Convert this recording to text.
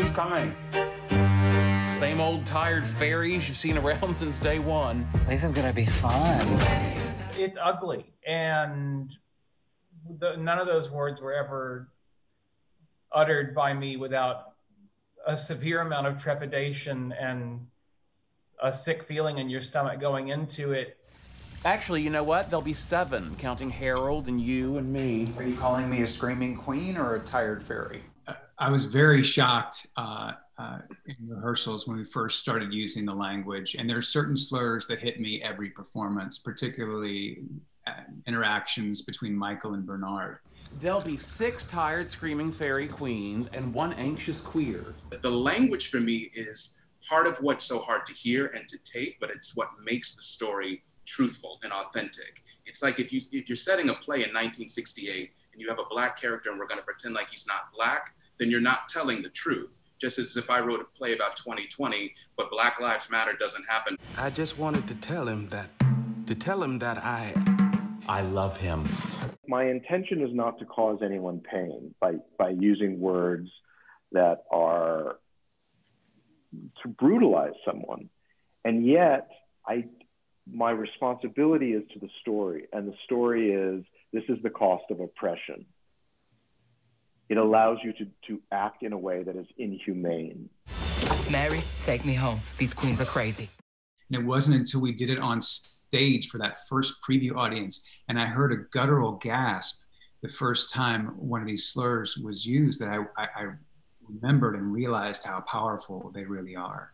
Who's coming? Same old tired fairies you've seen around since day one. This is gonna be fun. It's ugly, and the, none of those words were ever uttered by me without a severe amount of trepidation and a sick feeling in your stomach going into it. Actually, you know what? There'll be seven, counting Harold and you and me. Are you calling me a screaming queen or a tired fairy? I was very shocked uh, uh, in rehearsals when we first started using the language. And there are certain slurs that hit me every performance, particularly uh, interactions between Michael and Bernard. There'll be six tired screaming fairy queens and one anxious queer. The language for me is part of what's so hard to hear and to take, but it's what makes the story truthful and authentic. It's like if you if you're setting a play in 1968 and you have a black character and we're going to pretend like he's not black, then you're not telling the truth. Just as if I wrote a play about 2020, but Black Lives Matter doesn't happen. I just wanted to tell him that, to tell him that I, I love him. My intention is not to cause anyone pain by, by using words that are to brutalize someone. And yet, I, my responsibility is to the story, and the story is this is the cost of oppression. It allows you to, to act in a way that is inhumane. Mary, take me home. These queens are crazy. And it wasn't until we did it on stage for that first preview audience and I heard a guttural gasp the first time one of these slurs was used that I, I, I remembered and realized how powerful they really are.